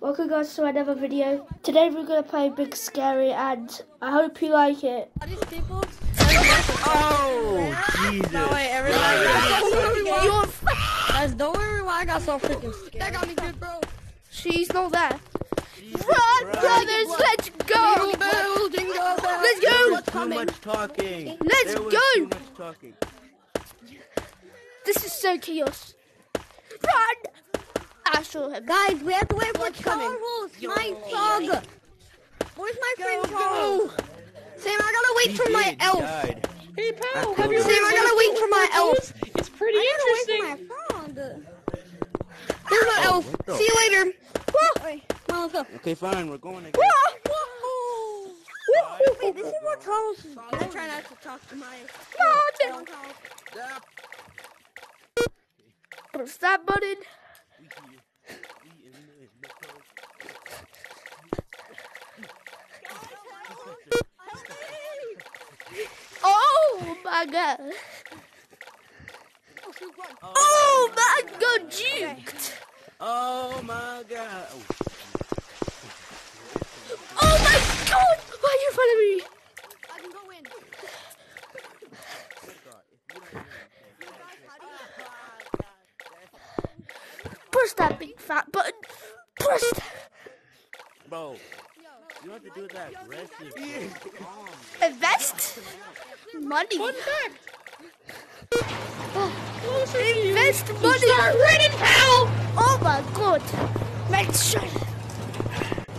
Welcome guys to another video. Today we're gonna play Big Scary and I hope you like it. Oh, Jesus. No way, everybody. You're Guys, don't worry why I got so freaking scared. That got me good, bro. She's not there. Run, brothers, let's go! building. Let's go! was too much talking. Let's go. Too much talking. This is so chaos. Run! I him. Guys, we have to wait for What's coming? Charles, my dog. Where's my friend Go, Sam, I gotta wait He for did, my elf. died. Hey pal, I have you Sam, I gotta wait for my elf. It's pretty I interesting. gotta wait for my friend. Here's my Oh, elf. the- See you later. Wait, come let's go. Okay, fine. We're going again. Wait, this is what Charles is I try not to talk to my Run! Stop. Press that button. Oh my god. Oh my god, juked. Oh my God. Oh, Oh my god. Why are you following me? I can go in. Push that big fat button. Push that. bro. You have to do that aggressive. Invest money. Fun fact. Invest money. Running pal. Oh my god. Make sure.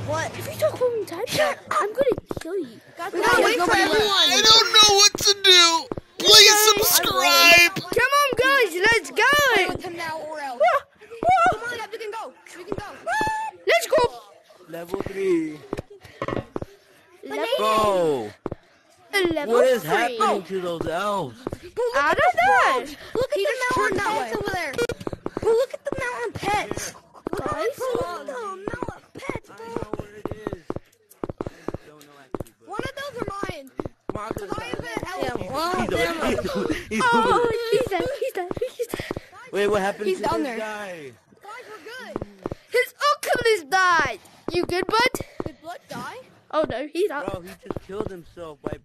What? If you don't call me dad, I'm gonna kill you. We gotta wait for everyone. I don't know what to do. Please subscribe. Come on, guys, let's go. With him now or else. Come on, Dad, we can go. We can go. Ah. Let's go. Level three. Level, Bro, level what is three. happening oh. to those elves? I don't know. Look at He the mountain turned that pets over there. Bro, look at the mountain pets. Look at the mountain pets, I bro. know where it is. I don't know actually, but One of those are mine. Marcus I have died. an elf. He's well, over damn it. He's he's Oh, there. he's dead. He's dead. He's dead. Wait, what happened He's to down this there. guy? Guys, we're good. His uncle is died. You good, bud? Did Blood die? Oh no, he's up. Bro, he just killed himself by.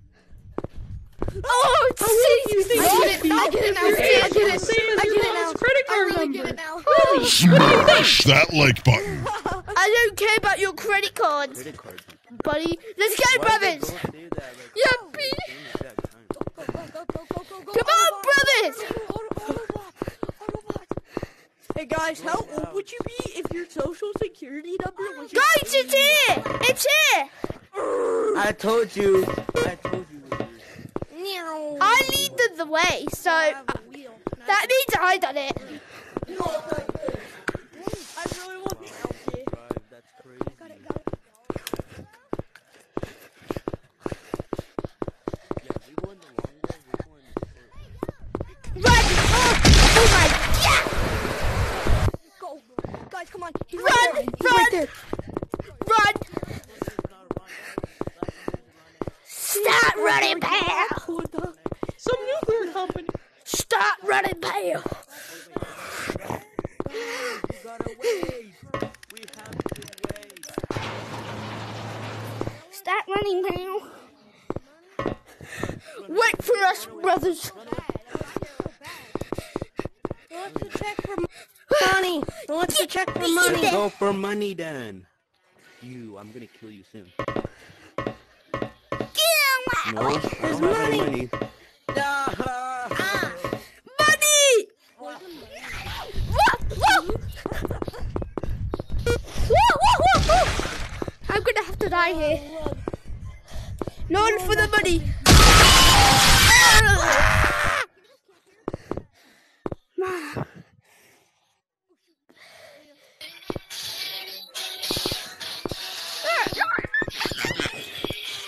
Oh, see, I get it. I get it now. I get it. Saying I your get it mom's now. credit I card really number. get it now. Smash that like button. I don't care about your credit cards, Credit card. buddy. Let's go, Why brothers. don't say that, like, Yeah, B. same exact time? Go, go, go, go, go, go. Come on, brothers. Hey guys, how old would you be if your social security number was your Guys, it's here. It's here. I told you. I told you. Meow. I leaded the way, so I uh, have a wheel. that means I done it. I really want the okay. Drive, that's crazy. Yeah, we going the long way. We're going the Run! Oh, oh my god! Go. Guys, come on. He's Run! right there. He's Run! right there. Run! Start running, pal! Some nuclear company. Start running, pal! We gotta wait. We have to wait. Start running, pal! Wait for us, brothers! Let's to check for money. Let's to check for money. go for money then. You, I'm gonna kill you soon. No, I don't have any money. Ah. Gonna have to die here. Not for the money.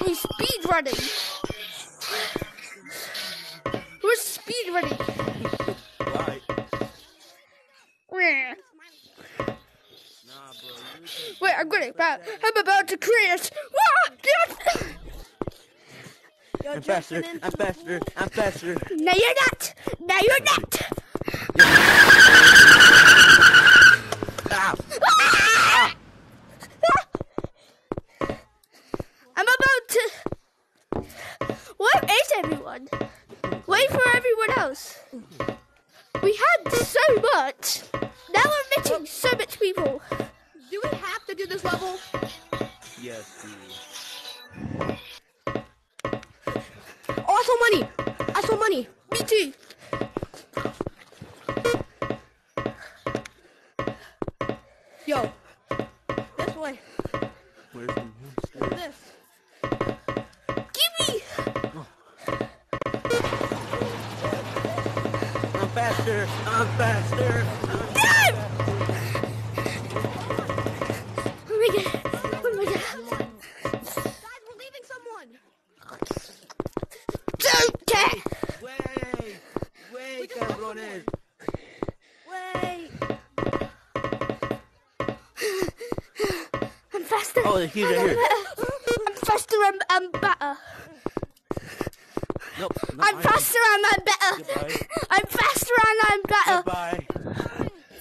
We're speed running. We're speed running. Why? I'm gonna I'm about to crash. Ah, I'm faster. I'm faster. I'm faster. No, you're not. No, you're not. I'm about to. Where is everyone? Wait for everyone else. We had so much. Now we're meeting so much people. Do we have to do this level? Yes, dude. Oh, I saw money. I saw money. Me too. Yo. This way. Where's the monster? This. Give me. I'm faster. I'm faster. Oh Oh, he's right here. I'm faster and I'm better. Nope. no, I'm I faster and I'm better. Goodbye. I'm faster and I'm better. Goodbye.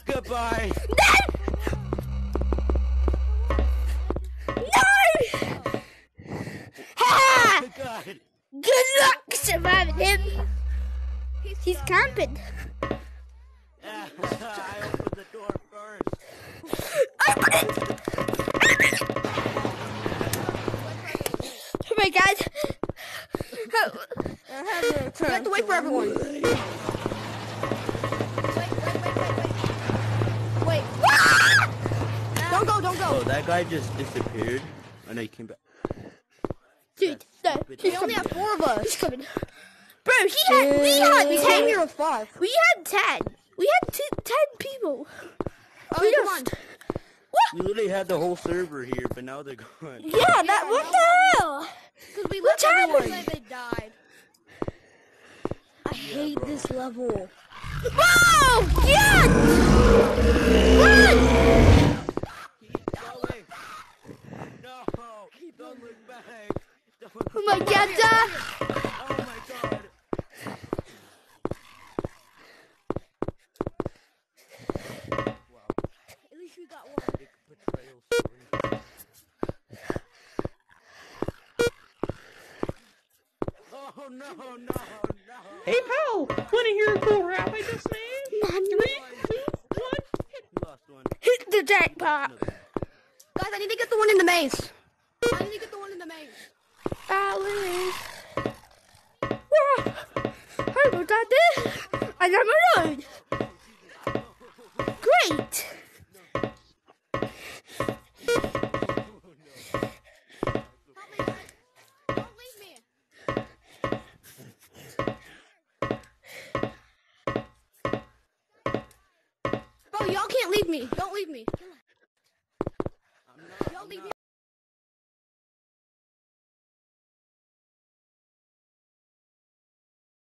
Goodbye. No! Ha! God. Good luck surviving him. He's camping. Yeah, I opened the door first. Open it! Oh my. Oh, We have to wait for everyone. Wait, wait, wait, wait, wait. Wait. Don't go, don't go. Oh, that guy just disappeared. Oh, I know he came back. dude, no. He's We only coming. have four of us. He's coming. Bro, he had, we had We came ten. here with five. We had ten. We had two, ten people. Oh, We come on. just- We literally had the whole server here, but now they're gone. Yeah, that, what the hell? Because we What's left everyone. happening? They died. I hate this level. Whoa! Yeah! Run! No, don't look back. Don't Oh my god, uh, Oh my god. At least we got one. Big betrayal story. Oh no, no, no. Hey, pal, wanna hear a cool rap I just made? Three, two, one. You lost one. hit the jackpot. Guys, I need to get the one in the maze. I need to get the one in the maze. Alice. Whoa! I was out there. And I'm alone. Can't leave me. Don't. Leave me.